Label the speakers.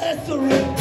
Speaker 1: That's the real.